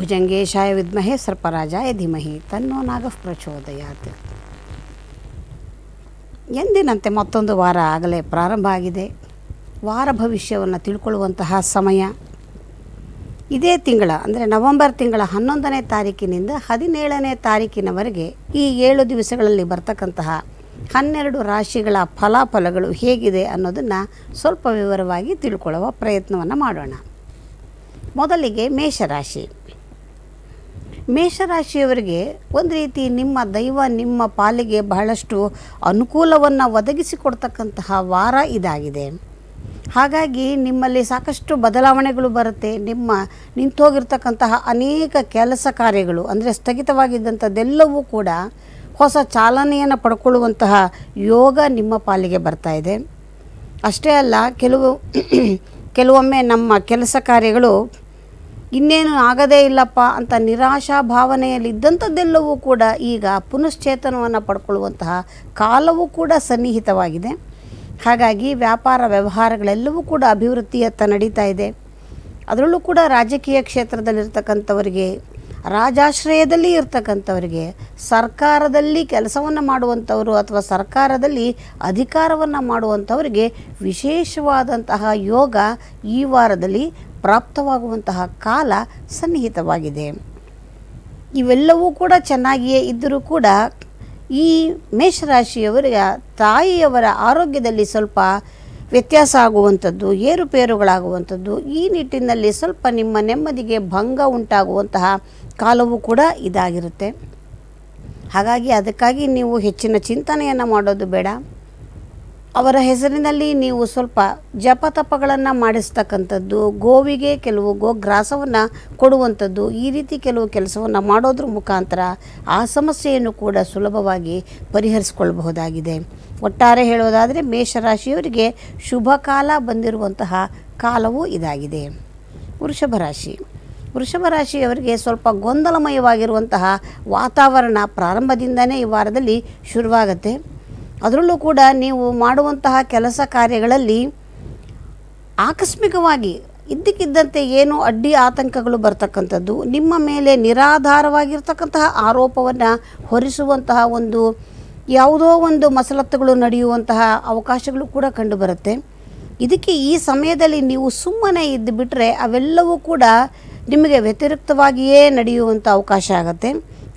ಭುಜಂಗೇಶಾಯ ವಿದ್ಮಹೇ ಸರ್ಪರಾಜಾಯ ಧೀಮಹಿ, ತನ್ನೋ ನಾಗಃ ಪ್ರಚೋದಯಾತ್. ಎಂದಿನಂತೆ ಮತ್ತೊಂದು ವಾರ ಆಗಲೇ ಪ್ರಾರಂಭ ಆಗಿದೆ. ವಾರ ಭವಿಷ್ಯವನ್ನು ತಿಳ್ಕೊಳ್ಳುವಂತಹ ಸಮಯ. ಇದೇ ತಿಂಗಳ, ಅಂದರೆ ನವೆಂಬರ್ ತಿಂಗಳ ಹನ್ನೊಂದನೇ ತಾರೀಕಿನಿಂದ ಹದಿನೇಳನೇ ತಾರೀಕಿನವರೆಗೆ ಈ ಏಳು ದಿವಸಗಳಲ್ಲಿ ಬರ್ತಕ್ಕಂತಹ ಹನ್ನೆರಡು ರಾಶಿಗಳ ಫಲಾಫಲಗಳು ಹೇಗಿದೆ ಅನ್ನೋದನ್ನು ಸ್ವಲ್ಪ ವಿವರವಾಗಿ ತಿಳ್ಕೊಳ್ಳುವ ಪ್ರಯತ್ನವನ್ನು ಮಾಡೋಣ. ಮೊದಲಿಗೆ ಮೇಷರಾಶಿ. ಮೇಷರಾಶಿಯವರಿಗೆ ಒಂದು ರೀತಿ ನಿಮ್ಮ ದೈವ ನಿಮ್ಮ ಪಾಲಿಗೆ ಬಹಳಷ್ಟು ಅನುಕೂಲವನ್ನು ಒದಗಿಸಿಕೊಡ್ತಕ್ಕಂತಹ ವಾರ ಇದಾಗಿದೆ. ಹಾಗಾಗಿ ನಿಮ್ಮಲ್ಲಿ ಸಾಕಷ್ಟು ಬದಲಾವಣೆಗಳು ಬರುತ್ತೆ. ನಿಮ್ಮ ನಿಂತೋಗಿರ್ತಕ್ಕಂತಹ ಅನೇಕ ಕೆಲಸ ಕಾರ್ಯಗಳು ಅಂದರೆ ಸ್ಥಗಿತವಾಗಿದ್ದಂಥದ್ದೆಲ್ಲವೂ ಕೂಡ ಹೊಸ ಚಾಲನೆಯನ್ನು ಪಡ್ಕೊಳ್ಳುವಂತಹ ಯೋಗ ನಿಮ್ಮ ಪಾಲಿಗೆ ಬರ್ತಾ ಇದೆ. ಅಷ್ಟೇ ಅಲ್ಲ, ಕೆಲವು ಕೆಲವೊಮ್ಮೆ ನಮ್ಮ ಕೆಲಸ ಕಾರ್ಯಗಳು ಇನ್ನೇನು ಆಗದೇ ಇಲ್ಲಪ್ಪ ಅಂತ ನಿರಾಶಾ ಭಾವನೆಯಲ್ಲಿದ್ದಂಥದ್ದೆಲ್ಲವೂ ಕೂಡ ಈಗ ಪುನಶ್ಚೇತನವನ್ನು ಪಡ್ಕೊಳ್ಳುವಂತಹ ಕಾಲವೂ ಕೂಡ ಸನ್ನಿಹಿತವಾಗಿದೆ. ಹಾಗಾಗಿ ವ್ಯಾಪಾರ ವ್ಯವಹಾರಗಳೆಲ್ಲವೂ ಕೂಡ ಅಭಿವೃದ್ಧಿಯತ್ತ ನಡೀತಾ ಇದೆ. ಅದರಲ್ಲೂ ಕೂಡ ರಾಜಕೀಯ ಕ್ಷೇತ್ರದಲ್ಲಿರ್ತಕ್ಕಂಥವರಿಗೆ, ರಾಜಾಶ್ರಯದಲ್ಲಿ ಇರ್ತಕ್ಕಂಥವರಿಗೆ, ಸರ್ಕಾರದಲ್ಲಿ ಕೆಲಸವನ್ನು ಮಾಡುವಂಥವರು ಅಥವಾ ಸರ್ಕಾರದಲ್ಲಿ ಅಧಿಕಾರವನ್ನು ಮಾಡುವಂಥವರಿಗೆ ವಿಶೇಷವಾದಂತಹ ಯೋಗ ಈ ವಾರದಲ್ಲಿ ಪ್ರಾಪ್ತವಾಗುವಂತಹ ಕಾಲ ಸನ್ನಿಹಿತವಾಗಿದೆ. ಇವೆಲ್ಲವೂ ಕೂಡ ಚೆನ್ನಾಗಿಯೇ ಇದ್ದರೂ ಕೂಡ ಈ ಮೇಷರಾಶಿಯವರ ತಾಯಿಯವರ ಆರೋಗ್ಯದಲ್ಲಿ ಸ್ವಲ್ಪ ವ್ಯತ್ಯಾಸ ಆಗುವಂಥದ್ದು, ಏರುಪೇರುಗಳಾಗುವಂಥದ್ದು, ಈ ನಿಟ್ಟಿನಲ್ಲಿ ಸ್ವಲ್ಪ ನಿಮ್ಮ ನೆಮ್ಮದಿಗೆ ಭಂಗ ಉಂಟಾಗುವಂತಹ ಕಾಲವೂ ಕೂಡ ಇದಾಗಿರುತ್ತೆ. ಹಾಗಾಗಿ ಅದಕ್ಕಾಗಿ ನೀವು ಹೆಚ್ಚಿನ ಚಿಂತನೆಯನ್ನು ಮಾಡೋದು ಬೇಡ. ಅವರ ಹೆಸರಿನಲ್ಲಿ ನೀವು ಸ್ವಲ್ಪ ಜಪತಪಗಳನ್ನು ಮಾಡಿಸ್ತಕ್ಕಂಥದ್ದು, ಗೋವಿಗೆ ಕೆಲವು ಗೋ ಗ್ರಾಸವನ್ನು ಕೊಡುವಂಥದ್ದು, ಈ ರೀತಿ ಕೆಲವು ಕೆಲಸವನ್ನು ಮಾಡೋದ್ರ ಮುಖಾಂತರ ಆ ಸಮಸ್ಯೆಯನ್ನು ಕೂಡ ಸುಲಭವಾಗಿ ಪರಿಹರಿಸಿಕೊಳ್ಳಬಹುದಾಗಿದೆ. ಒಟ್ಟಾರೆ ಹೇಳೋದಾದರೆ ಮೇಷರಾಶಿಯವರಿಗೆ ಶುಭ ಕಾಲ ಬಂದಿರುವಂತಹ ಕಾಲವೂ ಇದಾಗಿದೆ. ವೃಷಭ ರಾಶಿ. ವೃಷಭ ರಾಶಿಯವರಿಗೆ ಸ್ವಲ್ಪ ಗೊಂದಲಮಯವಾಗಿರುವಂತಹ ವಾತಾವರಣ ಪ್ರಾರಂಭದಿಂದನೇ ಈ ವಾರದಲ್ಲಿ ಶುರುವಾಗುತ್ತೆ. ಅದರಲ್ಲೂ ಕೂಡ ನೀವು ಮಾಡುವಂತಹ ಕೆಲಸ ಕಾರ್ಯಗಳಲ್ಲಿ ಆಕಸ್ಮಿಕವಾಗಿ ಇದ್ದಕ್ಕಿದ್ದಂತೆ ಏನು ಅಡ್ಡಿ ಆತಂಕಗಳು ಬರ್ತಕ್ಕಂಥದ್ದು, ನಿಮ್ಮ ಮೇಲೆ ನಿರಾಧಾರವಾಗಿರ್ತಕ್ಕಂತಹ ಆರೋಪವನ್ನು ಹೊರಿಸುವಂತಹ ಒಂದು ಯಾವುದೋ ಒಂದು ಮಸಲತ್ತುಗಳು ನಡೆಯುವಂತಹ ಅವಕಾಶಗಳು ಕೂಡ ಕಂಡುಬರುತ್ತೆ. ಇದಕ್ಕೆ ಈ ಸಮಯದಲ್ಲಿ ನೀವು ಸುಮ್ಮನೆ ಇದ್ದು ಬಿಟ್ಟರೆ ಅವೆಲ್ಲವೂ ಕೂಡ ನಿಮಗೆ ವ್ಯತಿರಿಕ್ತವಾಗಿಯೇ ನಡೆಯುವಂಥ ಅವಕಾಶ ಆಗುತ್ತೆ.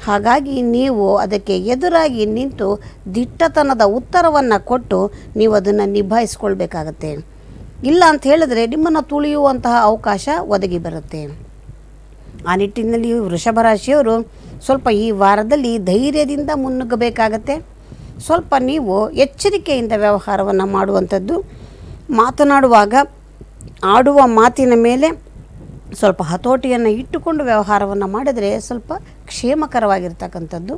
ಹಾಗಾಗಿ ನೀವು ಅದಕ್ಕೆ ಎದುರಾಗಿ ನಿಂತು ದಿಟ್ಟತನದ ಉತ್ತರವನ್ನು ಕೊಟ್ಟು ನೀವು ಅದನ್ನು ನಿಭಾಯಿಸ್ಕೊಳ್ಬೇಕಾಗತ್ತೆ. ಇಲ್ಲ ಅಂತ ಹೇಳಿದ್ರೆ ನಿಮ್ಮನ್ನು ತುಳಿಯುವಂತಹ ಅವಕಾಶ ಒದಗಿ ಬರುತ್ತೆ. ಆ ನಿಟ್ಟಿನಲ್ಲಿ ವೃಷಭ ರಾಶಿಯವರು ಸ್ವಲ್ಪ ಈ ವಾರದಲ್ಲಿ ಧೈರ್ಯದಿಂದ ಮುನ್ನುಗ್ಗಬೇಕಾಗತ್ತೆ. ಸ್ವಲ್ಪ ನೀವು ಎಚ್ಚರಿಕೆಯಿಂದ ವ್ಯವಹಾರವನ್ನು ಮಾಡುವಂಥದ್ದು. ಮಾತನಾಡುವಾಗ ಆಡುವ ಮಾತಿನ ಮೇಲೆ ಸ್ವಲ್ಪ ಹತೋಟಿಯನ್ನು ಇಟ್ಟುಕೊಂಡು ವ್ಯವಹಾರವನ್ನು ಮಾಡಿದರೆ ಸ್ವಲ್ಪ ಕ್ಷೇಮಕರವಾಗಿರ್ತಕ್ಕಂಥದ್ದು.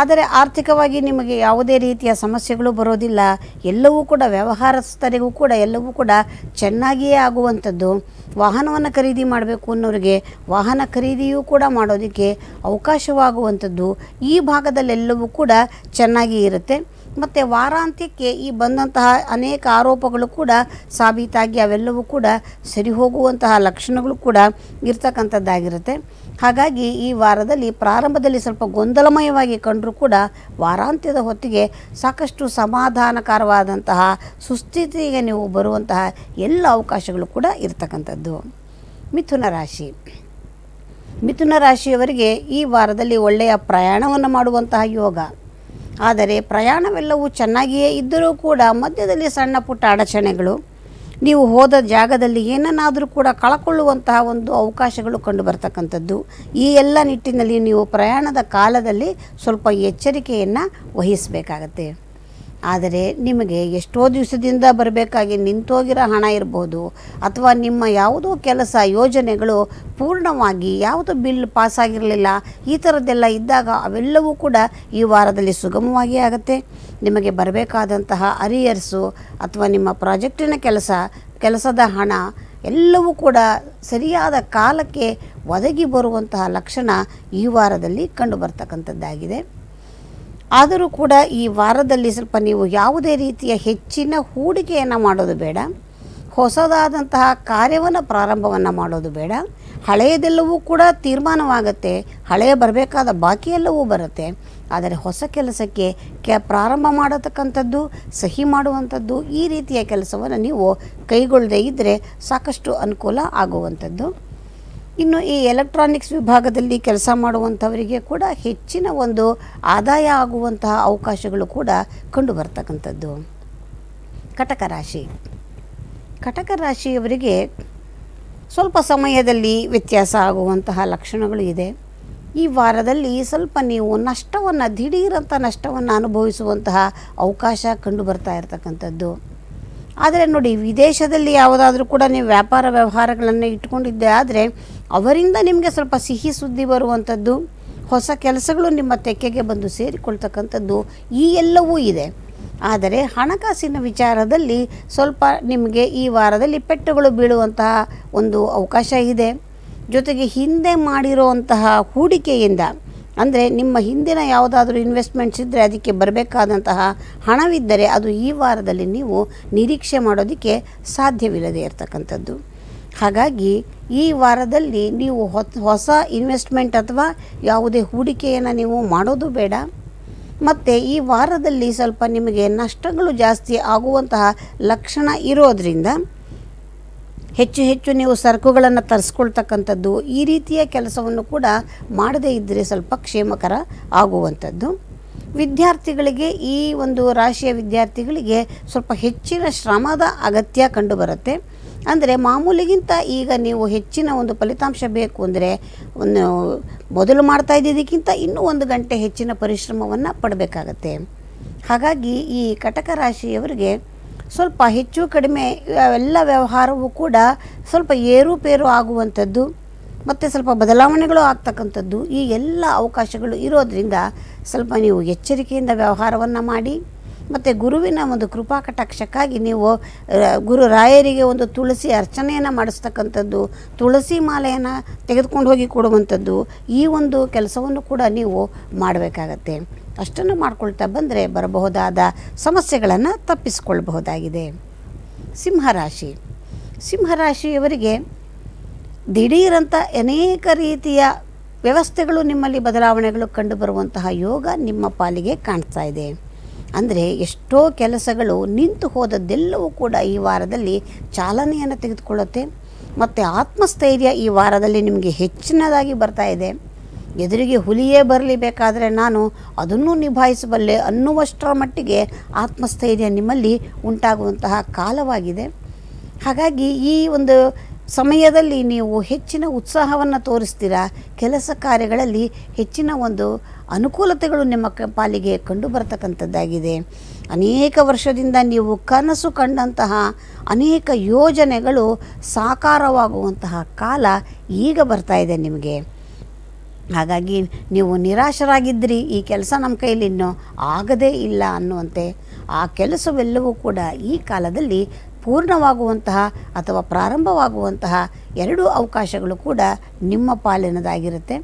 ಆದರೆ ಆರ್ಥಿಕವಾಗಿ ನಿಮಗೆ ಯಾವುದೇ ರೀತಿಯ ಸಮಸ್ಯೆಗಳು ಬರೋದಿಲ್ಲ. ಎಲ್ಲವೂ ಕೂಡ ವ್ಯವಹಾರಸ್ಥರಿಗೂ ಕೂಡ, ಎಲ್ಲವೂ ಕೂಡ ಚೆನ್ನಾಗಿಯೇ ಆಗುವಂಥದ್ದು. ವಾಹನವನ್ನು ಖರೀದಿ ಮಾಡಬೇಕು ಅನ್ನೋರಿಗೆ ವಾಹನ ಖರೀದಿಯೂ ಕೂಡ ಮಾಡೋದಕ್ಕೆ ಅವಕಾಶವಾಗುವಂಥದ್ದು. ಈ ಭಾಗದಲ್ಲೆಲ್ಲವೂ ಕೂಡ ಚೆನ್ನಾಗಿ ಇರುತ್ತೆ. ಮತ್ತು ವಾರಾಂತ್ಯಕ್ಕೆ ಈ ಬಂದಂತಹ ಅನೇಕ ಆರೋಪಗಳು ಕೂಡ ಸಾಬೀತಾಗಿ ಅವೆಲ್ಲವೂ ಕೂಡ ಸರಿ ಹೋಗುವಂತಹ ಲಕ್ಷಣಗಳು ಕೂಡ ಇರ್ತಕ್ಕಂಥದ್ದಾಗಿರುತ್ತೆ. ಹಾಗಾಗಿ ಈ ವಾರದಲ್ಲಿ ಪ್ರಾರಂಭದಲ್ಲಿ ಸ್ವಲ್ಪ ಗೊಂದಲಮಯವಾಗಿ ಕಂಡರೂ ಕೂಡ ವಾರಾಂತ್ಯದ ಹೊತ್ತಿಗೆ ಸಾಕಷ್ಟು ಸಮಾಧಾನಕರವಾದಂತಹ ಸುಸ್ಥಿತಿಗೆ ನೀವು ಬರುವಂತಹ ಎಲ್ಲ ಅವಕಾಶಗಳು ಕೂಡ ಇರತಕ್ಕಂಥದ್ದು. ಮಿಥುನ ರಾಶಿ. ಮಿಥುನ ರಾಶಿಯವರಿಗೆ ಈ ವಾರದಲ್ಲಿ ಒಳ್ಳೆಯ ಪ್ರಯಾಣವನ್ನು ಮಾಡುವಂತಹ ಯೋಗ. ಆದರೆ ಪ್ರಯಾಣವೆಲ್ಲವೂ ಚೆನ್ನಾಗಿಯೇ ಇದ್ದರೂ ಕೂಡ ಮಧ್ಯದಲ್ಲಿ ಸಣ್ಣ ಪುಟ್ಟ ಅಡಚಣೆಗಳು ನೀವು ಹೋದ ಜಾಗದಲ್ಲಿ ಏನನ್ನಾದರೂ ಕೂಡ ಕಳಕೊಳ್ಳುವಂತಹ ಒಂದು ಅವಕಾಶಗಳು ಕಂಡು ಬರ್ತಕ್ಕಂಥದ್ದು ಈ ಎಲ್ಲ ನಿಟ್ಟಿನಲ್ಲಿ ನೀವು ಪ್ರಯಾಣದ ಕಾಲದಲ್ಲಿ ಸ್ವಲ್ಪ ಎಚ್ಚರಿಕೆಯನ್ನು ವಹಿಸಬೇಕಾಗತ್ತೆ. ಆದರೆ ನಿಮಗೆ ಎಷ್ಟೋ ದಿವಸದಿಂದ ಬರಬೇಕಾಗಿ ನಿಂತೋಗಿರೋ ಹಣ ಇರ್ಬೋದು ಅಥವಾ ನಿಮ್ಮ ಯಾವುದೋ ಕೆಲಸ, ಯೋಜನೆಗಳು ಪೂರ್ಣವಾಗಿ ಯಾವುದೋ ಬಿಲ್ ಪಾಸ್ ಆಗಿರಲಿಲ್ಲ, ಈ ಥರದ್ದೆಲ್ಲ ಇದ್ದಾಗ ಅವೆಲ್ಲವೂ ಕೂಡ ಈ ವಾರದಲ್ಲಿ ಸುಗಮವಾಗಿ ಆಗುತ್ತೆ. ನಿಮಗೆ ಬರಬೇಕಾದಂತಹ ಅರಿಯರ್ಸು ಅಥವಾ ನಿಮ್ಮ ಪ್ರಾಜೆಕ್ಟಿನ ಕೆಲಸ, ಕೆಲಸದ ಹಣ ಎಲ್ಲವೂ ಕೂಡ ಸರಿಯಾದ ಕಾಲಕ್ಕೆ ಒದಗಿ ಬರುವಂತಹ ಲಕ್ಷಣ ಈ ವಾರದಲ್ಲಿ ಕಂಡು ಬರ್ತಕ್ಕಂಥದ್ದಾಗಿದೆ ಆದರೂ ಕೂಡ ಈ ವಾರದಲ್ಲಿ ಸ್ವಲ್ಪ ನೀವು ಯಾವುದೇ ರೀತಿಯ ಹೆಚ್ಚಿನ ಹೂಡಿಕೆಯನ್ನು ಮಾಡೋದು ಬೇಡ. ಹೊಸದಾದಂತಹ ಕಾರ್ಯವನ್ನು ಪ್ರಾರಂಭವನ್ನು ಮಾಡೋದು ಬೇಡ. ಹಳೆಯದೆಲ್ಲವೂ ಕೂಡ ತೀರ್ಮಾನವಾಗುತ್ತೆ. ಹಳೆಯ ಬರಬೇಕಾದ ಬಾಕಿ ಎಲ್ಲವೂ ಬರುತ್ತೆ. ಆದರೆ ಹೊಸ ಕೆಲಸಕ್ಕೆ ಕೆ ಪ್ರಾರಂಭ ಮಾಡತಕ್ಕಂಥದ್ದು, ಸಹಿ ಮಾಡುವಂಥದ್ದು, ಈ ರೀತಿಯ ಕೆಲಸವನ್ನು ನೀವು ಕೈಗೊಳ್ಳದೇ ಇದ್ದರೆ ಸಾಕಷ್ಟು ಅನುಕೂಲ ಆಗುವಂಥದ್ದು. ಇನ್ನು ಈ ಎಲೆಕ್ಟ್ರಾನಿಕ್ಸ್ ವಿಭಾಗದಲ್ಲಿ ಕೆಲಸ ಮಾಡುವಂಥವರಿಗೆ ಕೂಡ ಹೆಚ್ಚಿನ ಒಂದು ಆದಾಯ ಆಗುವಂತಹ ಅವಕಾಶಗಳು ಕೂಡ ಕಂಡು ಬರ್ತಕ್ಕಂಥದ್ದು. ಕಟಕ ರಾಶಿ. ಕಟಕ ರಾಶಿಯವರಿಗೆ ಸ್ವಲ್ಪ ಸಮಯದಲ್ಲಿ ವ್ಯತ್ಯಾಸ ಆಗುವಂತಹ ಲಕ್ಷಣಗಳು ಇದೆ. ಈ ವಾರದಲ್ಲಿ ಸ್ವಲ್ಪ ನೀವು ನಷ್ಟವನ್ನು ದಿಢೀರಂಥ ನಷ್ಟವನ್ನು ಅನುಭವಿಸುವಂತಹ ಅವಕಾಶ ಕಂಡು ಬರ್ತಾ ಇರತಕ್ಕಂಥದ್ದು. ಆದರೆ ನೋಡಿ, ವಿದೇಶದಲ್ಲಿ ಯಾವುದಾದ್ರೂ ಕೂಡ ನೀವು ವ್ಯಾಪಾರ ವ್ಯವಹಾರಗಳನ್ನು ಇಟ್ಕೊಂಡಿದ್ದೆ ಆದರೆ ಅವರಿಂದ ನಿಮಗೆ ಸ್ವಲ್ಪ ಸಿಹಿ ಸುದ್ದಿ ಬರುವಂಥದ್ದು ಹೊಸ ಕೆಲಸಗಳು ನಿಮ್ಮ ತೆಕ್ಕೆಗೆ ಬಂದು ಸೇರಿಕೊಳ್ತಕ್ಕಂಥದ್ದು ಈ ಎಲ್ಲವೂ ಇದೆ. ಆದರೆ ಹಣಕಾಸಿನ ವಿಚಾರದಲ್ಲಿ ಸ್ವಲ್ಪ ನಿಮಗೆ ಈ ವಾರದಲ್ಲಿ ಪೆಟ್ಟುಗಳು ಬೀಳುವಂತಹ ಒಂದು ಅವಕಾಶ ಇದೆ. ಜೊತೆಗೆ ಹಿಂದೆ ಮಾಡಿರುವಂತಹ ಹೂಡಿಕೆಯಿಂದ ಅಂದರೆ ನಿಮ್ಮ ಹಿಂದಿನ ಯಾವುದಾದ್ರೂ ಇನ್ವೆಸ್ಟ್ಮೆಂಟ್ಸ್ ಇದ್ದರೆ ಅದಕ್ಕೆ ಬರಬೇಕಾದಂತಹ ಹಣವಿದ್ದರೆ ಅದು ಈ ವಾರದಲ್ಲಿ ನೀವು ನಿರೀಕ್ಷೆ ಮಾಡೋದಕ್ಕೆ ಸಾಧ್ಯವಿಲ್ಲದೆ ಇರತಕ್ಕಂಥದ್ದು. ಹಾಗಾಗಿ ಈ ವಾರದಲ್ಲಿ ನೀವು ಹೊಸ ಇನ್ವೆಸ್ಟ್ಮೆಂಟ್ ಅಥವಾ ಯಾವುದೇ ಹೂಡಿಕೆಯನ್ನು ನೀವು ಮಾಡೋದು ಬೇಡ. ಮತ್ತು ಈ ವಾರದಲ್ಲಿ ಸ್ವಲ್ಪ ನಿಮಗೆ ನಷ್ಟಗಳು ಜಾಸ್ತಿ ಆಗುವಂತಹ ಲಕ್ಷಣ ಇರೋದರಿಂದ ಹೆಚ್ಚು ಹೆಚ್ಚು ನೀವು ಸರಕುಗಳನ್ನು ತರಿಸ್ಕೊಳ್ತಕ್ಕಂಥದ್ದು ಈ ರೀತಿಯ ಕೆಲಸವನ್ನು ಕೂಡ ಮಾಡದೇ ಇದ್ದರೆ ಸ್ವಲ್ಪ ಕ್ಷೇಮಕರ ಆಗುವಂಥದ್ದು. ವಿದ್ಯಾರ್ಥಿಗಳಿಗೆ ಈ ಒಂದು ರಾಶಿಯ ವಿದ್ಯಾರ್ಥಿಗಳಿಗೆ ಸ್ವಲ್ಪ ಹೆಚ್ಚಿನ ಶ್ರಮದ ಅಗತ್ಯ ಕಂಡುಬರುತ್ತೆ. ಅಂದರೆ ಮಾಮೂಲಿಗಿಂತ ಈಗ ನೀವು ಹೆಚ್ಚಿನ ಒಂದು ಫಲಿತಾಂಶ ಬೇಕು ಅಂದರೆ ಒಂದು ಮೊದಲು ಮಾಡ್ತಾ ಇದ್ದಿದ್ದಕ್ಕಿಂತ ಇನ್ನೂ ಒಂದು ಗಂಟೆ ಹೆಚ್ಚಿನ ಪರಿಶ್ರಮವನ್ನು ಪಡಬೇಕಾಗತ್ತೆ. ಹಾಗಾಗಿ ಈ ಕಟಕ ರಾಶಿಯವರಿಗೆ ಸ್ವಲ್ಪ ಹೆಚ್ಚು ಕಡಿಮೆ ಎಲ್ಲ ವ್ಯವಹಾರವೂ ಕೂಡ ಸ್ವಲ್ಪ ಏರುಪೇರು ಆಗುವಂಥದ್ದು, ಮತ್ತು ಸ್ವಲ್ಪ ಬದಲಾವಣೆಗಳು ಆಗ್ತಕ್ಕಂಥದ್ದು, ಈ ಎಲ್ಲ ಅವಕಾಶಗಳು ಇರೋದರಿಂದ ಸ್ವಲ್ಪ ನೀವು ಎಚ್ಚರಿಕೆಯಿಂದ ವ್ಯವಹಾರವನ್ನು ಮಾಡಿ ಮತ್ತು ಗುರುವಿನ ಒಂದು ಕೃಪಾ ಕಟಾಕ್ಷಕ್ಕಾಗಿ ನೀವು ಗುರು ರಾಯರಿಗೆ ಒಂದು ತುಳಸಿ ಅರ್ಚನೆಯನ್ನು ಮಾಡಿಸ್ತಕ್ಕಂಥದ್ದು, ತುಳಸಿ ಮಾಲೆಯನ್ನು ತೆಗೆದುಕೊಂಡು ಹೋಗಿ ಕೊಡುವಂಥದ್ದು, ಈ ಒಂದು ಕೆಲಸವನ್ನು ಕೂಡ ನೀವು ಮಾಡಬೇಕಾಗತ್ತೆ. ಅಷ್ಟನ್ನು ಮಾಡ್ಕೊಳ್ತಾ ಬಂದರೆ ಬರಬಹುದಾದ ಸಮಸ್ಯೆಗಳನ್ನು ತಪ್ಪಿಸಿಕೊಳ್ಬಹುದಾಗಿದೆ. ಸಿಂಹರಾಶಿ. ಸಿಂಹರಾಶಿಯವರಿಗೆ ದಿಢೀರಂಥ ಅನೇಕ ರೀತಿಯ ವ್ಯವಸ್ಥೆಗಳು ನಿಮ್ಮಲ್ಲಿ ಬದಲಾವಣೆಗಳು ಕಂಡುಬರುವಂತಹ ಯೋಗ ನಿಮ್ಮ ಪಾಲಿಗೆ ಕಾಣ್ತಾ ಇದೆ. ಅಂದರೆ ಎಷ್ಟೋ ಕೆಲಸಗಳು ನಿಂತು ಹೋದದ್ದೆಲ್ಲವೂ ಕೂಡ ಈ ವಾರದಲ್ಲಿ ಚಾಲನೆಯನ್ನು ತೆಗೆದುಕೊಳ್ಳುತ್ತೆ. ಮತ್ತು ಆತ್ಮಸ್ಥೈರ್ಯ ಈ ವಾರದಲ್ಲಿ ನಿಮಗೆ ಹೆಚ್ಚಿನದಾಗಿ ಬರ್ತಾ ಇದೆ. ಎದುರಿಗೆ ಹುಲಿಯೇ ಬರಲಿ ಬೇಕಾದರೆ ನಾನು ಅದನ್ನು ನಿಭಾಯಿಸಬಲ್ಲೆ ಅನ್ನುವಷ್ಟರ ಮಟ್ಟಿಗೆ ಆತ್ಮಸ್ಥೈರ್ಯ ನಿಮ್ಮಲ್ಲಿ ಉಂಟಾಗುವಂತಹ ಕಾಲವಾಗಿದೆ. ಹಾಗಾಗಿ ಈ ಒಂದು ಸಮಯದಲ್ಲಿ ನೀವು ಹೆಚ್ಚಿನ ಉತ್ಸಾಹವನ್ನು ತೋರಿಸ್ತೀರಾ? ಕೆಲಸ ಕಾರ್ಯಗಳಲ್ಲಿ ಹೆಚ್ಚಿನ ಒಂದು ಅನುಕೂಲತೆಗಳು ನಿಮ್ಮ ಕ ಪಾಲಿಗೆ ಕಂಡು ಬರ್ತಕ್ಕಂಥದ್ದಾಗಿದೆ. ಅನೇಕ ವರ್ಷದಿಂದ ನೀವು ಕನಸು ಕಂಡಂತಹ ಅನೇಕ ಯೋಜನೆಗಳು ಸಾಕಾರವಾಗುವಂತಹ ಕಾಲ ಈಗ ಬರ್ತಾ ಇದೆ ನಿಮಗೆ. ಹಾಗಾಗಿ ನೀವು ನಿರಾಶರಾಗಿದ್ದಿರಿ. ಈ ಕೆಲಸ ನಮ್ಮ ಕೈಯಲ್ಲಿ ಇನ್ನೂ ಆಗದೇ ಇಲ್ಲ ಅನ್ನುವಂತೆ ಆ ಕೆಲಸವೆಲ್ಲವೂ ಕೂಡ ಈ ಕಾಲದಲ್ಲಿ ಪೂರ್ಣವಾಗುವಂತಹ ಅಥವಾ ಪ್ರಾರಂಭವಾಗುವಂತಹ ಎರಡೂ ಅವಕಾಶಗಳು ಕೂಡ ನಿಮ್ಮ ಪಾಲಿನದಾಗಿರುತ್ತೆ.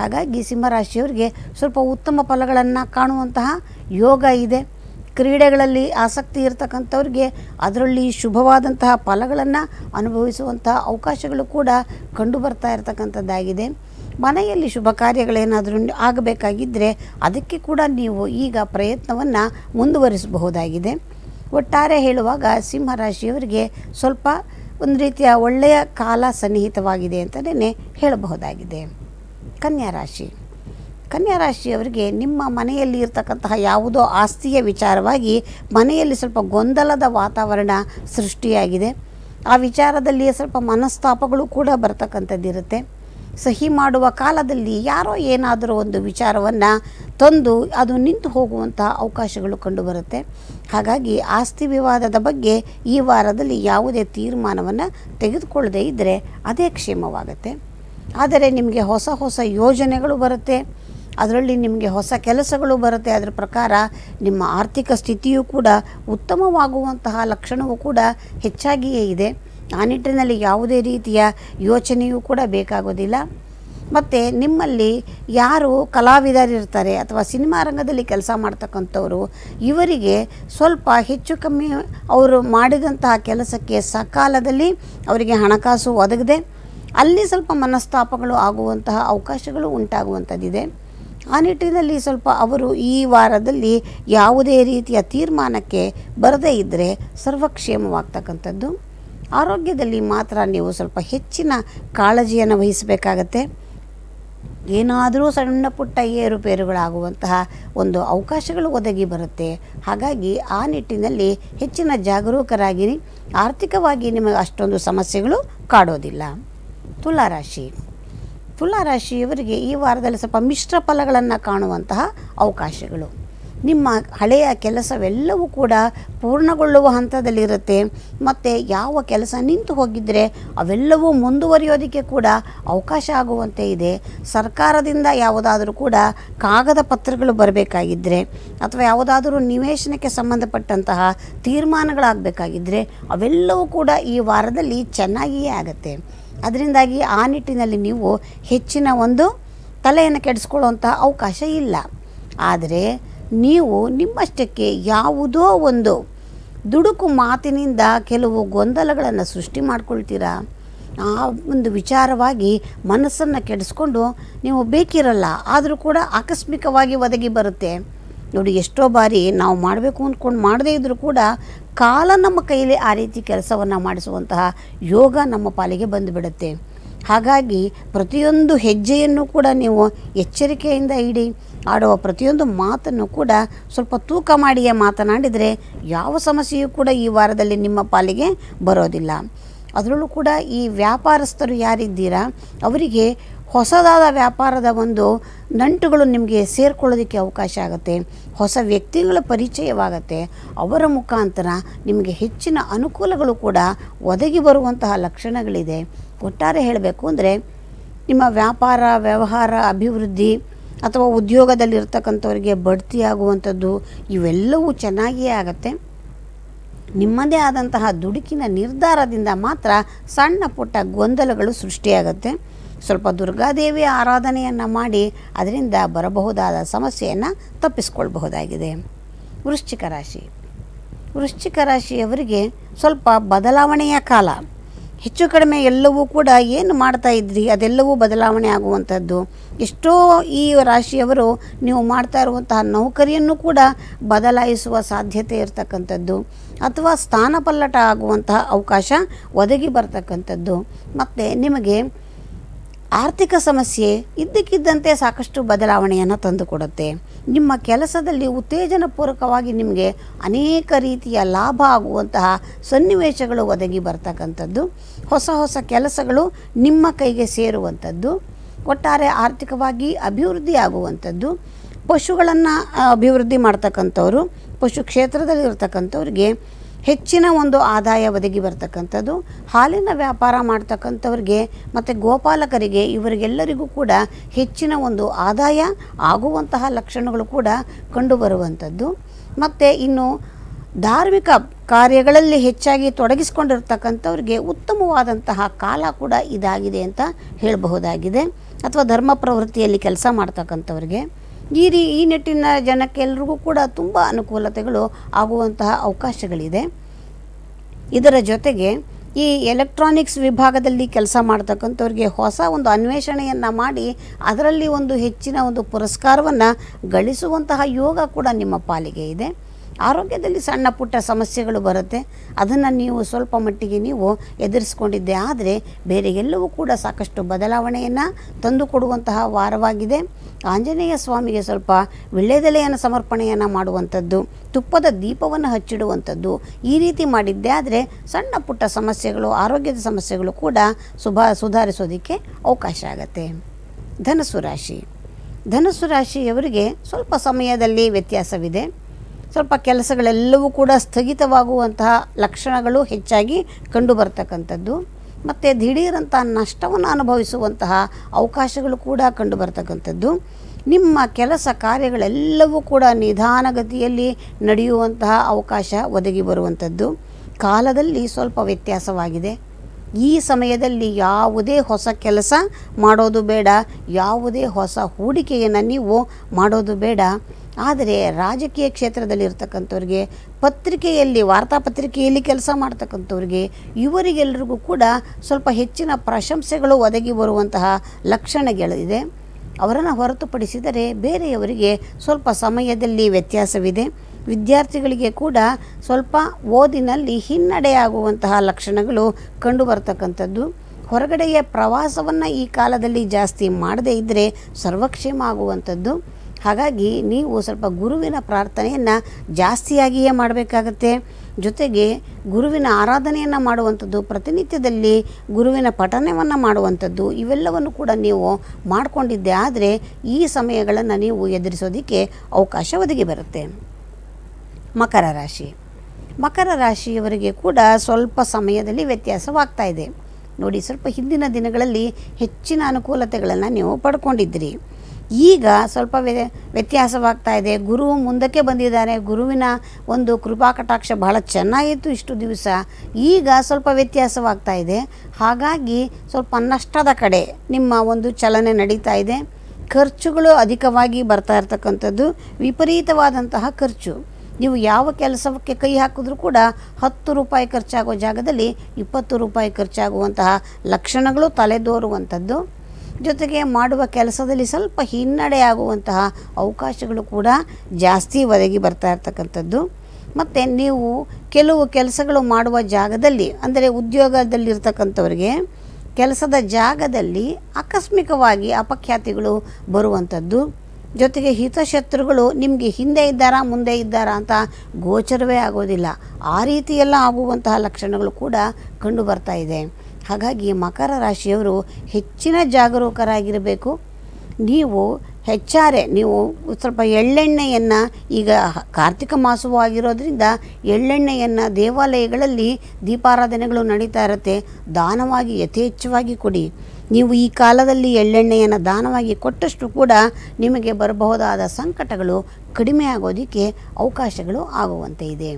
ಹಾಗಾಗಿ ಸಿಂಹರಾಶಿಯವರಿಗೆ ಸ್ವಲ್ಪ ಉತ್ತಮ ಫಲಗಳನ್ನು ಕಾಣುವಂತಹ ಯೋಗ ಇದೆ. ಕ್ರೀಡೆಗಳಲ್ಲಿ ಆಸಕ್ತಿ ಇರತಕ್ಕಂಥವ್ರಿಗೆ ಅದರಲ್ಲಿ ಶುಭವಾದಂತಹ ಫಲಗಳನ್ನು ಅನುಭವಿಸುವಂತಹ ಅವಕಾಶಗಳು ಕೂಡ ಕಂಡು ಬರ್ತಾ ಇರತಕ್ಕಂಥದ್ದಾಗಿದೆ. ಮನೆಯಲ್ಲಿ ಶುಭ ಕಾರ್ಯಗಳೇನಾದರೂ ಆಗಬೇಕಾಗಿದ್ದರೆ ಅದಕ್ಕೆ ಕೂಡ ನೀವು ಈಗ ಪ್ರಯತ್ನವನ್ನು ಮುಂದುವರಿಸಬಹುದಾಗಿದೆ. ಒಟ್ಟಾರೆ ಹೇಳುವಾಗ ಸಿಂಹರಾಶಿಯವರಿಗೆ ಸ್ವಲ್ಪ ಒಂದು ರೀತಿಯ ಒಳ್ಳೆಯ ಕಾಲ ಸನ್ನಿಹಿತವಾಗಿದೆ ಅಂತಲೇ ಹೇಳಬಹುದಾಗಿದೆ. ಕನ್ಯಾ ರಾಶಿ. ಕನ್ಯಾ ರಾಶಿಯವರಿಗೆ ನಿಮ್ಮ ಮನೆಯಲ್ಲಿ ಇರತಕ್ಕಂತಹ ಯಾವುದೋ ಆಸ್ತಿಯ ವಿಚಾರವಾಗಿ ಮನೆಯಲ್ಲಿ ಸ್ವಲ್ಪ ಗೊಂದಲದ ವಾತಾವರಣ ಸೃಷ್ಟಿಯಾಗಿದೆ. ಆ ವಿಚಾರದಲ್ಲಿ ಸ್ವಲ್ಪ ಮನಸ್ತಾಪಗಳು ಕೂಡ ಬರ್ತಕ್ಕಂಥದ್ದಿರುತ್ತೆ. ಸಹಿ ಮಾಡುವ ಕಾಲದಲ್ಲಿ ಯಾರೋ ಏನಾದರೂ ಒಂದು ವಿಚಾರವನ್ನು ತಂದು ಅದು ನಿಂತು ಹೋಗುವಂತಹ ಅವಕಾಶಗಳು ಕಂಡುಬರುತ್ತೆ. ಹಾಗಾಗಿ ಆಸ್ತಿ ವಿವಾದದ ಬಗ್ಗೆ ಈ ವಾರದಲ್ಲಿ ಯಾವುದೇ ತೀರ್ಮಾನವನ್ನು ತೆಗೆದುಕೊಳ್ಳದೇ ಇದ್ದರೆ ಅದೇ ಕ್ಷೇಮವಾಗುತ್ತೆ. ಆದರೆ ನಿಮಗೆ ಹೊಸ ಹೊಸ ಯೋಜನೆಗಳು ಬರುತ್ತೆ. ಅದರಲ್ಲಿ ನಿಮಗೆ ಹೊಸ ಕೆಲಸಗಳು ಬರುತ್ತೆ. ಅದರ ಪ್ರಕಾರ ನಿಮ್ಮ ಆರ್ಥಿಕ ಸ್ಥಿತಿಯೂ ಕೂಡ ಉತ್ತಮವಾಗುವಂತಹ ಲಕ್ಷಣವೂ ಕೂಡ ಹೆಚ್ಚಾಗಿಯೇ ಇದೆ. ಆ ನಿಟ್ಟಿನಲ್ಲಿ ಯಾವುದೇ ರೀತಿಯ ಯೋಚನೆಯೂ ಕೂಡ ಬೇಕಾಗೋದಿಲ್ಲ. ಮತ್ತು ನಿಮ್ಮಲ್ಲಿ ಯಾರು ಕಲಾವಿದರಿರ್ತಾರೆ ಅಥವಾ ಸಿನಿಮಾ ರಂಗದಲ್ಲಿ ಕೆಲಸ ಮಾಡ್ತಕ್ಕಂಥವ್ರು, ಇವರಿಗೆ ಸ್ವಲ್ಪ ಹೆಚ್ಚು ಕಮ್ಮಿ ಅವರು ಮಾಡಿದಂತಹ ಕೆಲಸಕ್ಕೆ ಸಕಾಲದಲ್ಲಿ ಅವರಿಗೆ ಹಣಕಾಸು ಒದಗದೆ, ಅಲ್ಲಿ ಸ್ವಲ್ಪ ಮನಸ್ತಾಪಗಳು ಆಗುವಂತಹ ಅವಕಾಶಗಳು ಉಂಟಾಗುವಂಥದ್ದಿದೆ. ಆ ನಿಟ್ಟಿನಲ್ಲಿ ಸ್ವಲ್ಪ ಅವರು ಈ ವಾರದಲ್ಲಿ ಯಾವುದೇ ರೀತಿಯ ತೀರ್ಮಾನಕ್ಕೆ ಬರದೇ ಇದ್ದರೆ ಸರ್ವಕ್ಷೇಮವಾಗ್ತಕ್ಕಂಥದ್ದು. ಆರೋಗ್ಯದಲ್ಲಿ ಮಾತ್ರ ನೀವು ಸ್ವಲ್ಪ ಹೆಚ್ಚಿನ ಕಾಳಜಿಯನ್ನು ವಹಿಸಬೇಕಾಗತ್ತೆ. ಏನಾದರೂ ಸಣ್ಣ ಪುಟ್ಟ ಏರುಪೇರುಗಳಾಗುವಂತಹ ಒಂದು ಅವಕಾಶಗಳು ಒದಗಿ ಬರುತ್ತೆ. ಹಾಗಾಗಿ ಆ ನಿಟ್ಟಿನಲ್ಲಿ ಹೆಚ್ಚಿನ ಜಾಗರೂಕರಾಗಿರಿ. ಆರ್ಥಿಕವಾಗಿ ನಿಮಗೆ ಅಷ್ಟೊಂದು ಸಮಸ್ಯೆಗಳು ಕಾಡೋದಿಲ್ಲ. ತುಲಾರಾಶಿ ತುಲಾರಾಶಿಯವರಿಗೆ ಈ ವಾರದಲ್ಲಿ ಸ್ವಲ್ಪ ಮಿಶ್ರ ಫಲಗಳನ್ನು ಕಾಣುವಂತಹ ಅವಕಾಶಗಳು. ನಿಮ್ಮ ಹಳೆಯ ಕೆಲಸವೆಲ್ಲವೂ ಕೂಡ ಪೂರ್ಣಗೊಳ್ಳುವ ಹಂತದಲ್ಲಿರುತ್ತೆ. ಮತ್ತು ಯಾವ ಕೆಲಸ ನಿಂತು ಹೋಗಿದ್ದರೆ ಅವೆಲ್ಲವೂ ಮುಂದುವರಿಯೋದಕ್ಕೆ ಕೂಡ ಅವಕಾಶ ಆಗುವಂತೆ ಇದೆ. ಸರ್ಕಾರದಿಂದ ಯಾವುದಾದರೂ ಕೂಡ ಕಾಗದ ಪತ್ರಗಳು ಬರಬೇಕಾಗಿದ್ದರೆ ಅಥವಾ ಯಾವುದಾದರೂ ನಿವೇಶನಕ್ಕೆ ಸಂಬಂಧಪಟ್ಟಂತಹ ತೀರ್ಮಾನಗಳಾಗಬೇಕಾಗಿದ್ದರೆ ಅವೆಲ್ಲವೂ ಕೂಡ ಈ ವಾರದಲ್ಲಿ ಚೆನ್ನಾಗಿಯೇ ಆಗುತ್ತೆ. ಅದರಿಂದಾಗಿ ಆ ನಿಟ್ಟಿನಲ್ಲಿ ನೀವು ಹೆಚ್ಚಿನ ಒಂದು ತಲೆಯನ್ನು ಕೆಡಿಸ್ಕೊಳ್ಳುವಂಥ ಅವಕಾಶ ಇಲ್ಲ. ಆದರೆ ನೀವು ನಿಮ್ಮಷ್ಟಕ್ಕೆ ಯಾವುದೋ ಒಂದು ದುಡುಕು ಮಾತಿನಿಂದ ಕೆಲವು ಗೊಂದಲಗಳನ್ನು ಸೃಷ್ಟಿ ಮಾಡ್ಕೊಳ್ತೀರಾ? ಆ ಒಂದು ವಿಚಾರವಾಗಿ ಮನಸ್ಸನ್ನು ಕೆಡಿಸ್ಕೊಂಡು ನೀವು ಬೇಕಿರಲ್ಲ, ಆದರೂ ಕೂಡ ಆಕಸ್ಮಿಕವಾಗಿ ಒದಗಿ ಬರುತ್ತೆ. ನೋಡಿ, ಎಷ್ಟೋ ಬಾರಿ ನಾವು ಮಾಡಬೇಕು ಅಂದ್ಕೊಂಡು ಮಾಡದೇ ಇದ್ದರೂ ಕೂಡ ಕಾಲ ನಮ್ಮ ಕೈಯಲ್ಲಿ ಆ ರೀತಿ ಕೆಲಸವನ್ನು ಮಾಡಿಸುವಂತಹ ಯೋಗ ನಮ್ಮ ಪಾಲಿಗೆ ಬಂದುಬಿಡುತ್ತೆ. ಹಾಗಾಗಿ ಪ್ರತಿಯೊಂದು ಹೆಜ್ಜೆಯನ್ನು ಕೂಡ ನೀವು ಎಚ್ಚರಿಕೆಯಿಂದ ಇಡಿ. ಆಡುವ ಪ್ರತಿಯೊಂದು ಮಾತನ್ನು ಕೂಡ ಸ್ವಲ್ಪ ತೂಕ ಮಾಡಿಯೇ ಮಾತನಾಡಿದರೆ ಯಾವ ಸಮಸ್ಯೆಯೂ ಕೂಡ ಈ ವಾರದಲ್ಲಿ ನಿಮ್ಮ ಪಾಲಿಗೆ ಬರೋದಿಲ್ಲ. ಅದರಲ್ಲೂ ಕೂಡ ಈ ವ್ಯಾಪಾರಸ್ಥರು ಯಾರಿದ್ದೀರಾ, ಅವರಿಗೆ ಹೊಸದಾದ ವ್ಯಾಪಾರದ ಒಂದು ನಂಟುಗಳು ನಿಮಗೆ ಸೇರ್ಕೊಳ್ಳೋದಕ್ಕೆ ಅವಕಾಶ ಆಗುತ್ತೆ. ಹೊಸ ವ್ಯಕ್ತಿಗಳ ಪರಿಚಯವಾಗುತ್ತೆ. ಅವರ ಮುಖಾಂತರ ನಿಮಗೆ ಹೆಚ್ಚಿನ ಅನುಕೂಲಗಳು ಕೂಡ ಒದಗಿ ಬರುವಂತಹ ಲಕ್ಷಣಗಳಿದೆ. ಒಟ್ಟಾರೆ ಹೇಳಬೇಕು ಅಂದರೆ, ನಿಮ್ಮ ವ್ಯಾಪಾರ, ವ್ಯವಹಾರ, ಅಭಿವೃದ್ಧಿ ಅಥವಾ ಉದ್ಯೋಗದಲ್ಲಿರ್ತಕ್ಕಂಥವ್ರಿಗೆ ಬಡ್ತಿಯಾಗುವಂಥದ್ದು ಇವೆಲ್ಲವೂ ಚೆನ್ನಾಗಿಯೇ ಆಗುತ್ತೆ. ನಿಮ್ಮದೇ ಆದಂತಹ ದುಡುಕಿನ ನಿರ್ಧಾರದಿಂದ ಮಾತ್ರ ಸಣ್ಣ ಪುಟ್ಟ ಗೊಂದಲಗಳು ಸೃಷ್ಟಿಯಾಗುತ್ತೆ. ಸ್ವಲ್ಪ ದುರ್ಗಾದೇವಿಯ ಆರಾಧನೆಯನ್ನು ಮಾಡಿ ಅದರಿಂದ ಬರಬಹುದಾದ ಸಮಸ್ಯೆಯನ್ನು ತಪ್ಪಿಸ್ಕೊಳ್ಬಹುದಾಗಿದೆ. ವೃಶ್ಚಿಕ ರಾಶಿ. ವೃಶ್ಚಿಕ ರಾಶಿಯವರಿಗೆ ಸ್ವಲ್ಪ ಬದಲಾವಣೆಯ ಕಾಲ. ಹೆಚ್ಚು ಕಡಿಮೆ ಎಲ್ಲವೂ ಕೂಡ ಏನು ಮಾಡ್ತಾ ಇದ್ರಿ? ಅದೆಲ್ಲವೂ ಬದಲಾವಣೆ ಆಗುವಂಥದ್ದು. ಎಷ್ಟೋ ಈ ರಾಶಿಯವರು ನೀವು ಮಾಡ್ತಾ ಇರುವಂತಹ ನೌಕರಿಯನ್ನು ಕೂಡ ಬದಲಾಯಿಸುವ ಸಾಧ್ಯತೆ ಇರತಕ್ಕಂಥದ್ದು. ಅಥವಾ ಸ್ಥಾನಪಲ್ಲಟ ಆಗುವಂತಹ ಅವಕಾಶ ಒದಗಿ ಬರ್ತಕ್ಕಂಥದ್ದು. ಮತ್ತು ನಿಮಗೆ ಆರ್ಥಿಕ ಸಮಸ್ಯೆ ಇದ್ದಕ್ಕಿದ್ದಂತೆ ಸಾಕಷ್ಟು ಬದಲಾವಣೆಯನ್ನು ತಂದುಕೊಡುತ್ತೆ. ನಿಮ್ಮ ಕೆಲಸದಲ್ಲಿ ಉತ್ತೇಜನಪೂರ್ವಕವಾಗಿ ನಿಮಗೆ ಅನೇಕ ರೀತಿಯ ಲಾಭ ಆಗುವಂತಹ ಸನ್ನಿವೇಶಗಳು ಒದಗಿ ಬರ್ತಕ್ಕಂಥದ್ದು. ಹೊಸ ಹೊಸ ಕೆಲಸಗಳು ನಿಮ್ಮ ಕೈಗೆ ಸೇರುವಂಥದ್ದು. ಒಟ್ಟಾರೆ ಆರ್ಥಿಕವಾಗಿ ಅಭಿವೃದ್ಧಿ ಆಗುವಂಥದ್ದು. ಪಶುಗಳನ್ನು ಅಭಿವೃದ್ಧಿ ಮಾಡ್ತಕ್ಕಂಥವ್ರು, ಪಶು ಕ್ಷೇತ್ರದಲ್ಲಿ ಇರ್ತಕ್ಕಂಥವ್ರಿಗೆ ಹೆಚ್ಚಿನ ಒಂದು ಆದಾಯ ಒದಗಿ ಬರ್ತಕ್ಕಂಥದ್ದು. ಹಾಲಿನ ವ್ಯಾಪಾರ ಮಾಡ್ತಕ್ಕಂಥವ್ರಿಗೆ ಮತ್ತು ಗೋಪಾಲಕರಿಗೆ ಇವರಿಗೆಲ್ಲರಿಗೂ ಕೂಡ ಹೆಚ್ಚಿನ ಒಂದು ಆದಾಯ ಆಗುವಂತಹ ಲಕ್ಷಣಗಳು ಕೂಡ ಕಂಡುಬರುವಂಥದ್ದು ಮತ್ತು ಇನ್ನು ಧಾರ್ಮಿಕ ಕಾರ್ಯಗಳಲ್ಲಿ ಹೆಚ್ಚಾಗಿ ತೊಡಗಿಸ್ಕೊಂಡಿರ್ತಕ್ಕಂಥವ್ರಿಗೆ ಉತ್ತಮವಾದಂತಹ ಕಾಲ ಕೂಡ ಇದಾಗಿದೆ ಅಂತ ಹೇಳಬಹುದಾಗಿದೆ. ಅಥವಾ ಧರ್ಮ ಪ್ರವೃತ್ತಿಯಲ್ಲಿ ಕೆಲಸ ಮಾಡ್ತಕ್ಕಂಥವ್ರಿಗೆ. ಈ ರೀ, ಈ ನಿಟ್ಟಿನ ಜನಕ್ಕೆಲ್ರಿಗೂ ಕೂಡ ತುಂಬ ಅನುಕೂಲತೆಗಳು ಆಗುವಂತಹ ಅವಕಾಶಗಳಿದೆ. ಇದರ ಜೊತೆಗೆ ಈ ಎಲೆಕ್ಟ್ರಾನಿಕ್ಸ್ ವಿಭಾಗದಲ್ಲಿ ಕೆಲಸ ಮಾಡ್ತಕ್ಕಂಥವ್ರಿಗೆ ಹೊಸ ಒಂದು ಅನ್ವೇಷಣೆಯನ್ನು ಮಾಡಿ ಅದರಲ್ಲಿ ಒಂದು ಹೆಚ್ಚಿನ ಒಂದು ಪುರಸ್ಕಾರವನ್ನು ಗಳಿಸುವಂತಹ ಯೋಗ ಕೂಡ ನಿಮ್ಮ ಪಾಲಿಗೆ ಇದೆ. ಆರೋಗ್ಯದಲ್ಲಿ ಸಣ್ಣ ಪುಟ್ಟ ಸಮಸ್ಯೆಗಳು ಬರುತ್ತೆ. ಅದನ್ನು ನೀವು ಸ್ವಲ್ಪ ಮಟ್ಟಿಗೆ ನೀವು ಎದುರಿಸ್ಕೊಂಡಿದ್ದೆ ಆದರೆ ಬೇರೆ ಎಲ್ಲವೂ ಕೂಡ ಸಾಕಷ್ಟು ಬದಲಾವಣೆಯನ್ನು ತಂದುಕೊಡುವಂತಹ ವಾರವಾಗಿದೆ. ಆಂಜನೇಯ ಸ್ವಾಮಿಗೆ ಸ್ವಲ್ಪ ವಿಳ್ಳೆದೆಲೆಯನ್ನು ಸಮರ್ಪಣೆಯನ್ನು ಮಾಡುವಂಥದ್ದು, ತುಪ್ಪದ ದೀಪವನ್ನು ಹಚ್ಚಿಡುವಂಥದ್ದು ಈ ರೀತಿ ಮಾಡಿದ್ದೆ ಆದರೆ ಸಣ್ಣ ಪುಟ್ಟ ಸಮಸ್ಯೆಗಳು, ಆರೋಗ್ಯದ ಸಮಸ್ಯೆಗಳು ಕೂಡ ಸುಭಾ, ಸುಧಾರಿಸೋದಕ್ಕೆ ಅವಕಾಶ ಆಗುತ್ತೆ. ಧನಸ್ಸು ರಾಶಿ. ಧನಸ್ಸು ರಾಶಿಯವರಿಗೆ ಸ್ವಲ್ಪ ಸಮಯದಲ್ಲಿ ವ್ಯತ್ಯಾಸವಿದೆ. ಸ್ವಲ್ಪ ಕೆಲಸಗಳೆಲ್ಲವೂ ಕೂಡ ಸ್ಥಗಿತವಾಗುವಂತಹ ಲಕ್ಷಣಗಳು ಹೆಚ್ಚಾಗಿ ಕಂಡುಬರ್ತಕ್ಕಂಥದ್ದು. ಮತ್ತು ದಿಢೀರಂಥ ನಷ್ಟವನ್ನು ಅನುಭವಿಸುವಂತಹ ಅವಕಾಶಗಳು ಕೂಡ ಕಂಡುಬರ್ತಕ್ಕಂಥದ್ದು. ನಿಮ್ಮ ಕೆಲಸ ಕಾರ್ಯಗಳೆಲ್ಲವೂ ಕೂಡ ನಿಧಾನಗತಿಯಲ್ಲಿ ನಡೆಯುವಂತಹ ಅವಕಾಶ ಒದಗಿ ಬರುವಂಥದ್ದು. ಕಾಲದಲ್ಲಿ ಸ್ವಲ್ಪ ವ್ಯತ್ಯಾಸವಾಗಿದೆ. ಈ ಸಮಯದಲ್ಲಿ ಯಾವುದೇ ಹೊಸ ಕೆಲಸ ಮಾಡೋದು ಬೇಡ. ಯಾವುದೇ ಹೊಸ ಹೂಡಿಕೆಯನ್ನು ನೀವು ಮಾಡೋದು ಬೇಡ. ಆದರೆ ರಾಜಕೀಯ ಕ್ಷೇತ್ರದಲ್ಲಿರ್ತಕ್ಕಂಥವ್ರಿಗೆ ಪತ್ರಿಕೆಯಲ್ಲಿ, ವಾರ್ತಾಪತ್ರಿಕೆಯಲ್ಲಿ ಕೆಲಸ ಮಾಡ್ತಕ್ಕಂಥವ್ರಿಗೆ ಇವರಿಗೆಲ್ಲರಿಗೂ ಕೂಡ ಸ್ವಲ್ಪ ಹೆಚ್ಚಿನ ಪ್ರಶಂಸೆಗಳು ಒದಗಿ ಬರುವಂತಹ ಲಕ್ಷಣಗಳಿದೆ ಅವರನ್ನು ಹೊರತುಪಡಿಸಿದರೆ ಬೇರೆಯವರಿಗೆ ಸ್ವಲ್ಪ ಸಮಯದಲ್ಲಿ ವ್ಯತ್ಯಾಸವಿದೆ. ವಿದ್ಯಾರ್ಥಿಗಳಿಗೆ ಕೂಡ ಸ್ವಲ್ಪ ಓದಿನಲ್ಲಿ ಹಿನ್ನಡೆಯಾಗುವಂತಹ ಲಕ್ಷಣಗಳು ಕಂಡುಬರ್ತಕ್ಕಂಥದ್ದು. ಹೊರಗಡೆಯ ಪ್ರವಾಸವನ್ನು ಈ ಕಾಲದಲ್ಲಿ ಜಾಸ್ತಿ ಮಾಡದೇ ಇದ್ದರೆ ಸರ್ವಕ್ಷೇಮ ಆಗುವಂಥದ್ದು. ಹಾಗಾಗಿ ನೀವು ಸ್ವಲ್ಪ ಗುರುವಿನ ಪ್ರಾರ್ಥನೆಯನ್ನು ಜಾಸ್ತಿಯಾಗಿಯೇ ಮಾಡಬೇಕಾಗತ್ತೆ. ಜೊತೆಗೆ ಗುರುವಿನ ಆರಾಧನೆಯನ್ನು ಮಾಡುವಂಥದ್ದು, ಪ್ರತಿನಿತ್ಯದಲ್ಲಿ ಗುರುವಿನ ಪಠನವನ್ನು ಮಾಡುವಂಥದ್ದು, ಇವೆಲ್ಲವನ್ನು ಕೂಡ ನೀವು ಮಾಡಿಕೊಂಡಿದ್ದೆ ಆದರೆ ಈ ಸಮಯಗಳನ್ನು ನೀವು ಎದುರಿಸೋದಕ್ಕೆ ಅವಕಾಶ ಒದಗಿ ಬರುತ್ತೆ. ಮಕರ ರಾಶಿ. ಮಕರ ರಾಶಿಯವರಿಗೆ ಕೂಡ ಸ್ವಲ್ಪ ಸಮಯದಲ್ಲಿ ವ್ಯತ್ಯಾಸವಾಗ್ತಾ ಇದೆ. ನೋಡಿ, ಸ್ವಲ್ಪ ಹಿಂದಿನ ದಿನಗಳಲ್ಲಿ ಹೆಚ್ಚಿನ ಅನುಕೂಲತೆಗಳನ್ನು ನೀವು ಪಡ್ಕೊಂಡಿದ್ದೀರಿ. ಈಗ ಸ್ವಲ್ಪ ವ್ಯ ವ್ಯತ್ಯಾಸವಾಗ್ತಾ ಇದೆ. ಗುರು ಮುಂದಕ್ಕೆ ಬಂದಿದ್ದಾರೆ. ಗುರುವಿನ ಒಂದು ಕೃಪಾ ಕಟಾಕ್ಷ ಬಹಳ ಚೆನ್ನಾಗಿತ್ತು ಇಷ್ಟು ದಿವಸ. ಈಗ ಸ್ವಲ್ಪ ವ್ಯತ್ಯಾಸವಾಗ್ತಾ ಇದೆ. ಹಾಗಾಗಿ ಸ್ವಲ್ಪ ನಷ್ಟದ ಕಡೆ ನಿಮ್ಮ ಒಂದು ಚಲನೆ ನಡೀತಾ ಇದೆ. ಖರ್ಚುಗಳು ಅಧಿಕವಾಗಿ ಬರ್ತಾ ಇರ್ತಕ್ಕಂಥದ್ದು ವಿಪರೀತವಾದಂತಹ ಖರ್ಚು. ನೀವು ಯಾವ ಕೆಲಸಕ್ಕೆ ಕೈ ಹಾಕಿದ್ರೂ ಕೂಡ ಹತ್ತು ರೂಪಾಯಿ ಖರ್ಚಾಗೋ ಜಾಗದಲ್ಲಿ ಇಪ್ಪತ್ತು ರೂಪಾಯಿ ಖರ್ಚಾಗುವಂತಹ ಲಕ್ಷಣಗಳು ತಲೆದೋರುವಂಥದ್ದು. ಜೊತೆಗೆ ಮಾಡುವ ಕೆಲಸದಲ್ಲಿ ಸ್ವಲ್ಪ ಹಿನ್ನಡೆ ಆಗುವಂತಹ ಅವಕಾಶಗಳು ಕೂಡ ಜಾಸ್ತಿ ಒದಗಿ ಬರ್ತಾ ಇರ್ತಕ್ಕಂಥದ್ದು. ಮತ್ತು ನೀವು ಕೆಲವು ಕೆಲಸಗಳು ಮಾಡುವ ಜಾಗದಲ್ಲಿ, ಅಂದರೆ ಉದ್ಯೋಗದಲ್ಲಿರ್ತಕ್ಕಂಥವ್ರಿಗೆ ಕೆಲಸದ ಜಾಗದಲ್ಲಿ ಆಕಸ್ಮಿಕವಾಗಿ ಅಪಖ್ಯಾತಿಗಳು ಬರುವಂಥದ್ದು. ಜೊತೆಗೆ ಹಿತಶತ್ರುಗಳು ನಿಮಗೆ ಹಿಂದೆ ಇದ್ದಾರಾ, ಮುಂದೆ ಇದ್ದಾರಾ ಅಂತ ಗೋಚರವೇ ಆಗೋದಿಲ್ಲ. ಆ ರೀತಿಯೆಲ್ಲ ಆಗುವಂತಹ ಲಕ್ಷಣಗಳು ಕೂಡ ಕಂಡು ಬರ್ತಾ ಇದೆ. ಹಾಗಾಗಿ ಮಕರ ರಾಶಿಯವರು ಹೆಚ್ಚಿನ ಜಾಗರೂಕರಾಗಿರಬೇಕು. ನೀವು ಹೆಚ್ಚಾರೆ, ನೀವು ಸ್ವಲ್ಪ ಎಳ್ಳೆಣ್ಣೆಯನ್ನು ಈಗ ಕಾರ್ತಿಕ ಮಾಸವೂ ಆಗಿರೋದ್ರಿಂದ ಎಳ್ಳೆಣ್ಣೆಯನ್ನು ದೇವಾಲಯಗಳಲ್ಲಿ ದೀಪಾರಾಧನೆಗಳು ನಡೀತಾ ಇರುತ್ತೆ. ದಾನವಾಗಿ ಯಥೇಚ್ಛವಾಗಿ ಕೊಡಿ. ನೀವು ಈ ಕಾಲದಲ್ಲಿ ಎಳ್ಳೆಣ್ಣೆಯನ್ನು ದಾನವಾಗಿ ಕೊಟ್ಟಷ್ಟು ಕೂಡ ನಿಮಗೆ ಬರಬಹುದಾದ ಸಂಕಟಗಳು ಕಡಿಮೆ ಆಗೋದಕ್ಕೆ ಅವಕಾಶಗಳು ಆಗುವಂತೆ ಇದೆ.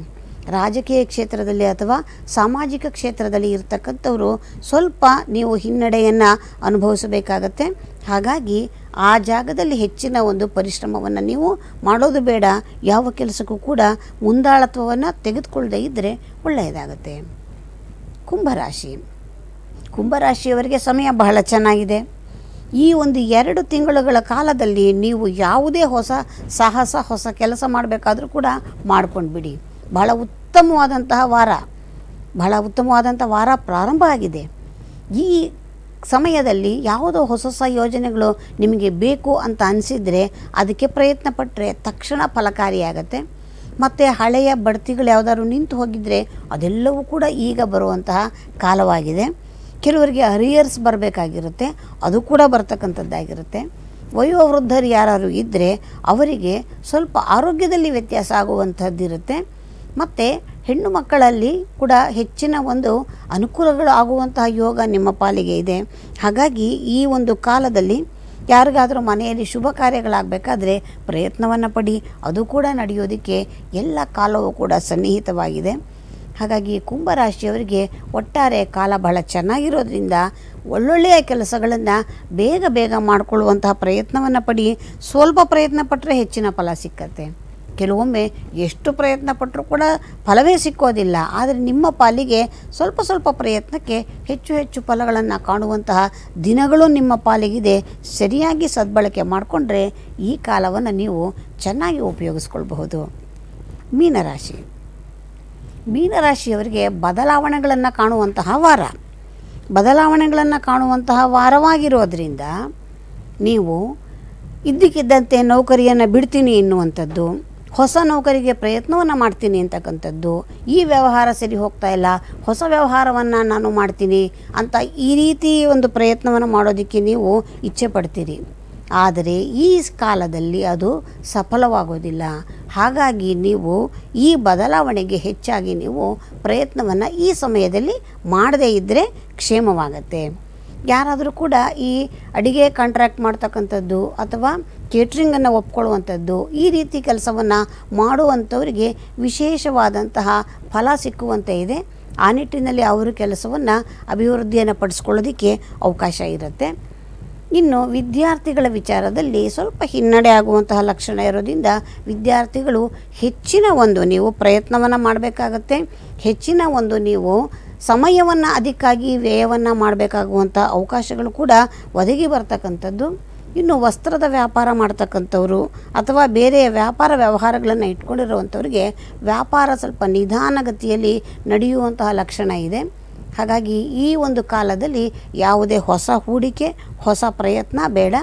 ರಾಜಕೀಯ ಕ್ಷೇತ್ರದಲ್ಲಿ ಅಥವಾ ಸಾಮಾಜಿಕ ಕ್ಷೇತ್ರದಲ್ಲಿ ಇರ್ತಕ್ಕಂಥವರು ಸ್ವಲ್ಪ ನೀವು ಹಿನ್ನಡೆಯನ್ನು ಅನುಭವಿಸಬೇಕಾಗತ್ತೆ. ಹಾಗಾಗಿ ಆ ಜಾಗದಲ್ಲಿ ಹೆಚ್ಚಿನ ಒಂದು ಪರಿಶ್ರಮವನ್ನು ನೀವು ಮಾಡೋದು ಬೇಡ. ಯಾವ ಕೆಲಸಕ್ಕೂ ಕೂಡ ಮುಂದಾಳತ್ವವನ್ನು ತೆಗೆದುಕೊಳ್ಳದೇ ಇದ್ದರೆ ಒಳ್ಳೆಯದಾಗತ್ತೆ. ಕುಂಭರಾಶಿ. ಕುಂಭರಾಶಿಯವರಿಗೆ ಸಮಯ ಬಹಳ ಚೆನ್ನಾಗಿದೆ. ಈ ಒಂದು ಎರಡು ತಿಂಗಳುಗಳ ಕಾಲದಲ್ಲಿ ನೀವು ಯಾವುದೇ ಹೊಸ ಸಾಹಸ, ಹೊಸ ಕೆಲಸ ಮಾಡಬೇಕಾದ್ರೂ ಕೂಡ ಮಾಡ್ಕೊಂಡು ಬಿಡಿ ಬಹಳ ಉತ್ತಮವಾದಂತಹ ವಾರ, ಬಹಳ ಉತ್ತಮವಾದಂಥ ವಾರ ಪ್ರಾರಂಭ ಆಗಿದೆ. ಈ ಸಮಯದಲ್ಲಿ ಯಾವುದೋ ಹೊಸ ಹೊಸ ಯೋಜನೆಗಳು ನಿಮಗೆ ಬೇಕು ಅಂತ ಅನಿಸಿದರೆ ಅದಕ್ಕೆ ಪ್ರಯತ್ನ ಪಟ್ಟರೆ ತಕ್ಷಣ ಫಲಕಾರಿಯಾಗತ್ತೆ. ಮತ್ತು ಹಳೆಯ ಬಡ್ತಿಗಳು ಯಾವುದಾದ್ರು ನಿಂತು ಹೋಗಿದ್ದರೆ ಅದೆಲ್ಲವೂ ಕೂಡ ಈಗ ಬರುವಂತಹ ಕಾಲವಾಗಿದೆ. ಕೆಲವರಿಗೆ ಹರಿಯರ್ಸ್ ಬರಬೇಕಾಗಿರುತ್ತೆ, ಅದು ಕೂಡ ಬರ್ತಕ್ಕಂಥದ್ದಾಗಿರುತ್ತೆ. ವಯೋವೃದ್ಧರು ಯಾರು ಇದ್ದರೆ ಅವರಿಗೆ ಸ್ವಲ್ಪ ಆರೋಗ್ಯದಲ್ಲಿ ವ್ಯತ್ಯಾಸ ಆಗುವಂಥದ್ದಿರುತ್ತೆ. ಮತ್ತು ಹೆಣ್ಣು ಮಕ್ಕಳಲ್ಲಿ ಕೂಡ ಹೆಚ್ಚಿನ ಒಂದು ಅನುಕೂಲಗಳು ಆಗುವಂತಹ ಯೋಗ ನಿಮ್ಮ ಪಾಲಿಗೆ ಇದೆ. ಹಾಗಾಗಿ ಈ ಒಂದು ಕಾಲದಲ್ಲಿ ಯಾರಿಗಾದರೂ ಮನೆಯಲ್ಲಿ ಶುಭ ಕಾರ್ಯಗಳಾಗಬೇಕಾದ್ರೆ ಪ್ರಯತ್ನವನ್ನು ಪಡಿ, ಅದು ಕೂಡ ನಡೆಯೋದಕ್ಕೆ ಎಲ್ಲ ಕಾಲವೂ ಕೂಡ ಸನ್ನಿಹಿತವಾಗಿದೆ. ಹಾಗಾಗಿ ಕುಂಭರಾಶಿಯವರಿಗೆ ಒಟ್ಟಾರೆ ಕಾಲ ಬಹಳ ಚೆನ್ನಾಗಿರೋದ್ರಿಂದ ಒಳ್ಳೊಳ್ಳೆಯ ಕೆಲಸಗಳನ್ನು ಬೇಗ ಬೇಗ ಮಾಡಿಕೊಳ್ಳುವಂತಹ ಪ್ರಯತ್ನವನ್ನು ಪಡಿ. ಸ್ವಲ್ಪ ಪ್ರಯತ್ನ ಪಟ್ಟರೆ ಹೆಚ್ಚಿನ ಫಲ ಸಿಕ್ಕತ್ತೆ. ಕೆಲವೊಮ್ಮೆ ಎಷ್ಟು ಪ್ರಯತ್ನ ಪಟ್ಟರೂ ಕೂಡ ಫಲವೇ ಸಿಕ್ಕೋದಿಲ್ಲ. ಆದರೆ ನಿಮ್ಮ ಪಾಲಿಗೆ ಸ್ವಲ್ಪ ಸ್ವಲ್ಪ ಪ್ರಯತ್ನಕ್ಕೆ ಹೆಚ್ಚು ಹೆಚ್ಚು ಫಲಗಳನ್ನು ಕಾಣುವಂತಹ ದಿನಗಳು ನಿಮ್ಮ ಪಾಲಿಗಿದೆ. ಸರಿಯಾಗಿ ಸದ್ಬಳಕೆ ಮಾಡಿಕೊಂಡ್ರೆ ಈ ಕಾಲವನ್ನು ನೀವು ಚೆನ್ನಾಗಿ ಉಪಯೋಗಿಸ್ಕೊಳ್ಬಹುದು. ಮೀನರಾಶಿ. ಮೀನರಾಶಿಯವರಿಗೆ ಬದಲಾವಣೆಗಳನ್ನು ಕಾಣುವಂತಹ ವಾರ. ಬದಲಾವಣೆಗಳನ್ನು ಕಾಣುವಂತಹ ವಾರವಾಗಿರೋದ್ರಿಂದ ನೀವು ಇದ್ದಕ್ಕಿದ್ದಂತೆ ನೌಕರಿಯನ್ನು ಬಿಡ್ತೀನಿ ಎನ್ನುವಂಥದ್ದು ಹೊಸ ನೌಕರಿಗೆ ಪ್ರಯತ್ನವನ್ನು ಮಾಡ್ತೀನಿ ಅಂತಕ್ಕಂಥದ್ದು, ಈ ವ್ಯವಹಾರ ಸರಿ ಹೋಗ್ತಾ ಇಲ್ಲ, ಹೊಸ ವ್ಯವಹಾರವನ್ನು ನಾನು ಮಾಡ್ತೀನಿ ಅಂತ ಈ ರೀತಿ ಒಂದು ಪ್ರಯತ್ನವನ್ನು ಮಾಡೋದಕ್ಕೆ ನೀವು ಇಚ್ಛೆ ಪಡ್ತೀರಿ. ಆದರೆ ಈ ಕಾಲದಲ್ಲಿ ಅದು ಸಫಲವಾಗೋದಿಲ್ಲ. ಹಾಗಾಗಿ ನೀವು ಈ ಬದಲಾವಣೆಗೆ ಹೆಚ್ಚಾಗಿ ನೀವು ಪ್ರಯತ್ನವನ್ನು ಈ ಸಮಯದಲ್ಲಿ ಮಾಡದೇ ಇದ್ದರೆ ಕ್ಷೇಮವಾಗತ್ತೆ. ಯಾರಾದರೂ ಕೂಡ ಈ ಅಡಿಗೆ ಕಾಂಟ್ರಾಕ್ಟ್ ಮಾಡ್ತಕ್ಕಂಥದ್ದು ಅಥವಾ ಕೇಟ್ರಿಂಗನ್ನು ಒಪ್ಕೊಳ್ಳುವಂಥದ್ದು, ಈ ರೀತಿ ಕೆಲಸವನ್ನು ಮಾಡುವಂಥವರಿಗೆ ವಿಶೇಷವಾದಂತಹ ಫಲ ಸಿಕ್ಕುವಂತೆ ಇದೆ. ಆ ನಿಟ್ಟಿನಲ್ಲಿ ಅವರು ಕೆಲಸವನ್ನು ಅಭಿವೃದ್ಧಿಯನ್ನು ಪಡಿಸ್ಕೊಳ್ಳೋದಕ್ಕೆ ಅವಕಾಶ ಇರುತ್ತೆ. ಇನ್ನು ವಿದ್ಯಾರ್ಥಿಗಳ ವಿಚಾರದಲ್ಲಿ ಸ್ವಲ್ಪ ಹಿನ್ನಡೆ ಆಗುವಂತಹ ಲಕ್ಷಣ ಇರೋದ್ರಿಂದ ವಿದ್ಯಾರ್ಥಿಗಳು ಹೆಚ್ಚಿನ ಒಂದು ನೀವು ಪ್ರಯತ್ನವನ್ನು ಮಾಡಬೇಕಾಗತ್ತೆ. ಹೆಚ್ಚಿನ ಒಂದು ನೀವು ಸಮಯವನ್ನು ಅದಕ್ಕಾಗಿ ವ್ಯಯವನ್ನು ಮಾಡಬೇಕಾಗುವಂಥ ಅವಕಾಶಗಳು ಕೂಡ ಒದಗಿ ಬರ್ತಕ್ಕಂಥದ್ದು. ಇನ್ನು ವಸ್ತ್ರದ ವ್ಯಾಪಾರ ಮಾಡ್ತಕ್ಕಂಥವ್ರು ಅಥವಾ ಬೇರೆ ವ್ಯಾಪಾರ ವ್ಯವಹಾರಗಳನ್ನು ಇಟ್ಕೊಂಡಿರುವಂಥವ್ರಿಗೆ ವ್ಯಾಪಾರ ಸ್ವಲ್ಪ ನಿಧಾನಗತಿಯಲ್ಲಿ ನಡೆಯುವಂತಹ ಲಕ್ಷಣ ಇದೆ. ಹಾಗಾಗಿ ಈ ಒಂದು ಕಾಲದಲ್ಲಿ ಯಾವುದೇ ಹೊಸ ಹೂಡಿಕೆ, ಹೊಸ ಪ್ರಯತ್ನ ಬೇಡ.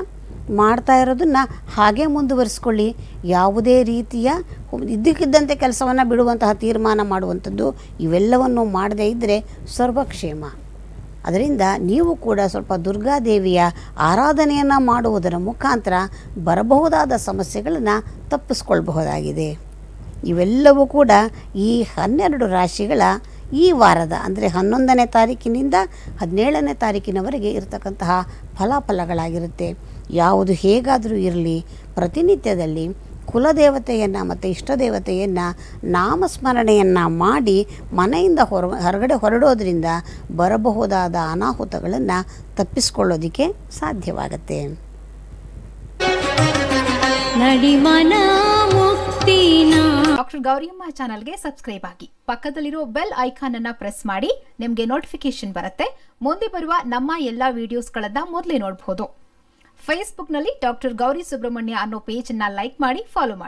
ಮಾಡ್ತಾ ಇರೋದನ್ನು ಹಾಗೆ ಮುಂದುವರಿಸ್ಕೊಳ್ಳಿ. ಯಾವುದೇ ರೀತಿಯ ಇದ್ದಕ್ಕಿದ್ದಂತೆ ಕೆಲಸವನ್ನು ಬಿಡುವಂತಹ ತೀರ್ಮಾನ ಮಾಡುವಂಥದ್ದು ಇವೆಲ್ಲವನ್ನು ಮಾಡದೇ ಇದ್ದರೆ ಸರ್ವಕ್ಷೇಮ. ಅದರಿಂದ ನೀವು ಕೂಡ ಸ್ವಲ್ಪ ದುರ್ಗಾದೇವಿಯ ಆರಾಧನೆಯನ್ನು ಮಾಡುವುದರ ಮುಖಾಂತರ ಬರಬಹುದಾದ ಸಮಸ್ಯೆಗಳನ್ನು ತಪ್ಪಿಸ್ಕೊಳ್ಬಹುದಾಗಿದೆ. ಇವೆಲ್ಲವೂ ಕೂಡ ಈ ಹನ್ನೆರಡು ರಾಶಿಗಳ ಈ ವಾರದ, ಅಂದರೆ ಹನ್ನೊಂದನೇ ತಾರೀಕಿನಿಂದ ಹದಿನೇಳನೇ ತಾರೀಕಿನವರೆಗೆ ಇರತಕ್ಕಂತಹ ಫಲಾಫಲಗಳಾಗಿರುತ್ತೆ. ಯಾವುದು ಹೇಗಾದರೂ ಇರಲಿ, ಪ್ರತಿನಿತ್ಯದಲ್ಲಿ ಕುಲದೇವತೆಯನ್ನು ಮತ್ತು ಇಷ್ಟ ದೇವತೆಯನ್ನು ನಾಮಸ್ಮರಣೆಯನ್ನು ಮಾಡಿ ಮನೆಯಿಂದ ಹೊರ ಹೊರಗಡೆ ಹೊರಡೋದ್ರಿಂದ ಬರಬಹುದಾದ ಅನಾಹುತಗಳನ್ನು ತಪ್ಪಿಸ್ಕೊಳ್ಳೋದಕ್ಕೆ ಸಾಧ್ಯವಾಗತ್ತೆ. ಡಾಕ್ಟರ್ ಗೌರಿಯಮ್ಮ ಚಾನಲ್ಗೆ ಸಬ್ಸ್ಕ್ರೈಬ್ ಆಗಿ. ಪಕ್ಕದಲ್ಲಿರೋ ಬೆಲ್ ಐಕಾನ್ ಅನ್ನ ಪ್ರೆಸ್ ಮಾಡಿ ನಿಮಗೆ ನೋಟಿಫಿಕೇಶನ್ ಬರುತ್ತೆ. ಮುಂದೆ ಬರುವ ನಮ್ಮ ಎಲ್ಲಾ ವಿಡಿಯೋಸ್ಗಳನ್ನ ಮೊದಲೇ ನೋಡಬಹುದು ಫೇಸ್ಬುಕ್ನಲ್ಲಿ ಡಾಕ್ಟರ್ ಗೌರಿ ಸುಬ್ರಹ್ಮಣ್ಯ ಅನ್ನೋ ಪೇಜ್ ಅನ್ನ ಲೈಕ್ ಮಾಡಿ ಫಾಲೋ ಮಾಡಿ.